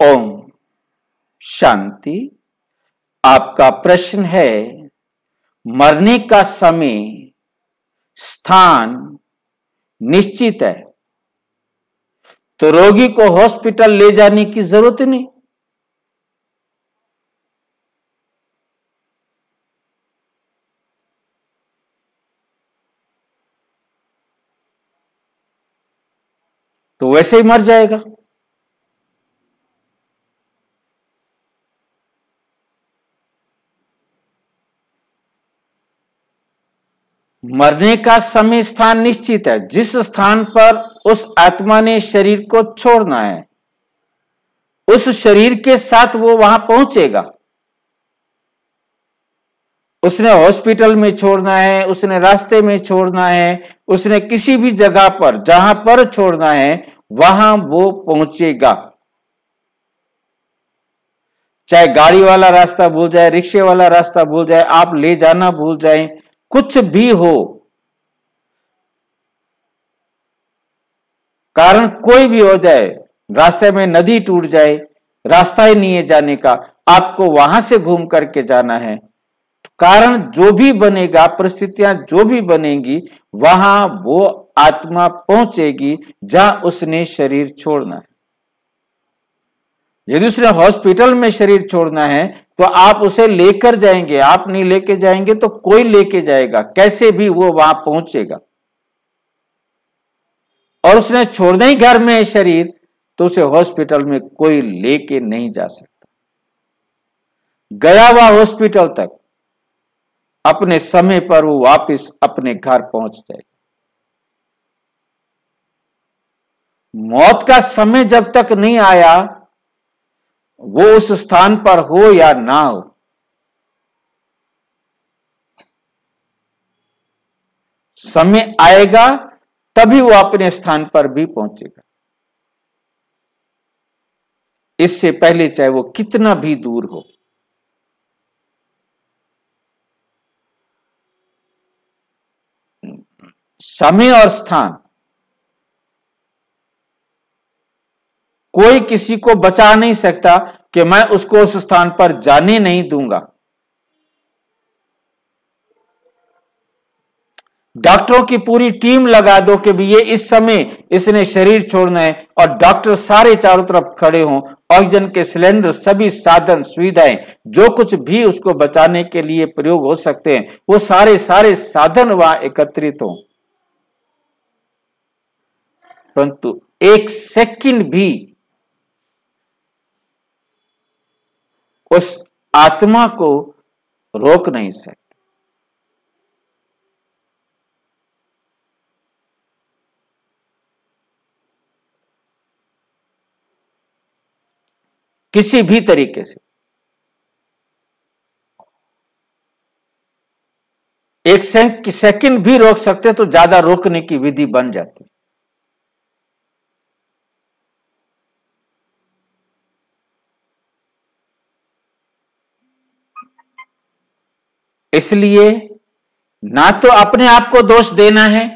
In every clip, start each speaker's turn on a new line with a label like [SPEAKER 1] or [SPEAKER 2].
[SPEAKER 1] ओम। शांति। आपका प्रश्न है, मरने का समय, स्थान निश्चित है। तो रोगी को हॉस्पिटल ले जाने की ज़रूरत नहीं। तो वैसे ही मर जाएगा। मरने का समय स्थान निश्चित है। जिस स्थान पर उस आत्मा ने शरीर को छोड़ना है, उस शरीर के साथ वो वहाँ पहुंचेगा। उसने हॉस्पिटल में छोड़ना है, उसने रास्ते में छोड़ना है, उसने किसी भी जगह पर, जहाँ पर छोड़ना है, वहाँ वो पहुंचेगा। चाहे गाड़ी वाला रास्ता भूल जाए, रिक्शे वाला रास्ता भूल जाए, आप ले जाना भूल जाए कुछ भी हो। कारण कोई भी हो जाए, रास्ते में नदी टूट जाए, रास्ता ही नहीं है जाने का, आपको वहाँ से घूम करके जाना है। कारण जो भी बनेगा, परिस्थितियाँ जो भी बनेगी, वहाँ वो आत्मा पहुंचेगी जहाँ उसने शरीर छोड़ना है। यदि उसने हॉस्पिटल में शरीर छोड़ना है तो आप उसे लेकर जाएँगे। आप नहीं लेके जाएँगे तो कोई लेके जाएगा। कैसे भी वो वहाँ पहुंचेगा। और उसने छोड़ना ही घर में है शरीर तो उसे हॉस्पिटल में कोई लेके नहीं जा सकता। गया हुआ हॉस्पिटल तक। अपने समय पर वो वापस अपने घर पहुँच जाएगा। मौत का समय जब तक नहीं आया वो उस स्थान पर हो या ना हो। समय आएगा, तभी वो अपने स्थान पर भी पहुंचेगा। इससे पहले चाहे वो कितना भी दूर हो। समय और स्थान कोई किसी को बचा नहीं सकता कि मैं उसको उस स्थान पर जाने नहीं दूँगा। डॉक्टरों की पूरी टीम लगा दो कि भी ये इस समय इसने शरीर छोड़ना है और डॉक्टर सारे चारों तरफ़ खड़े हों, ऑक्सीजन के सिलेंडर, सभी साधन, सुविधाएँ, जो कुछ भी उसको बचाने के लिए प्रयोग हो सकते हैं, वो सारे सारे साधन वहाँ एकत्रित हों। परंतु एक सेकंड भी उस आत्मा को रोक नहीं सकते। किसी भी तरीके से। एक सेकंड भी रोक सकते तो ज़्यादा रोकने की विधि बन जाती। इसलिए ना तो अपने आप को दोष देना है,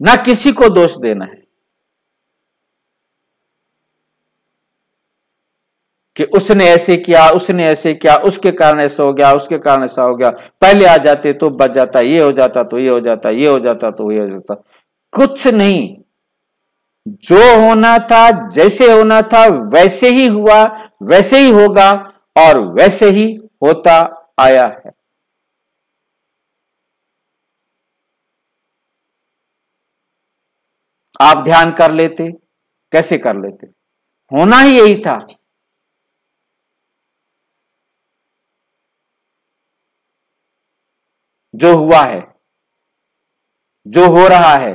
[SPEAKER 1] ना किसी को दोष देना है कि उसने ऐसे किया, उसने ऐसे किया, उसके कारण ऐसा हो गया, उसके कारण ऐसा हो गया। पहले आ जाते तो बच जाता, ये हो जाता तो ये हो जाता, ये हो जाता तो ये हो जाता। कुछ नहीं। जो होना था, जैसे होना था, वैसे ही हुआ, वैसे ही होगा और वैसे ही होता आया है। आप ध्यान कर लेते, कैसे कर लेते? होना ही यही था। जो हुआ है, जो हो रहा है,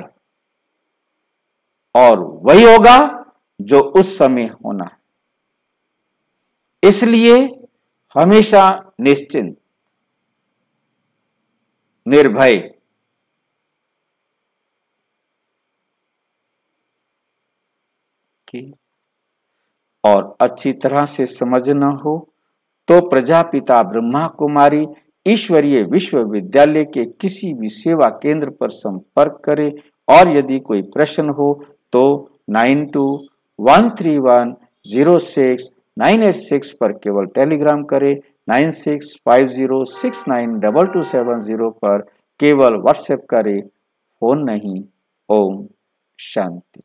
[SPEAKER 1] और वही होगा जो उस समय होना है। इसलिए हमेशा निश्चिंत, निर्भय। की और अच्छी तरह से समझना हो तो प्रजापिता ब्रह्मा कुमारी ईश्वरीय विश्वविद्यालय के किसी भी सेवा केंद्र पर संपर्क करें और यदि कोई प्रश्न हो तो nine two one three one zero six nine eight six पर केवल टेलीग्राम करें, nine six five zero six nine double two seven zero पर केवल व्हाट्सएप करें। फ़ोन नहीं, ओम शांति।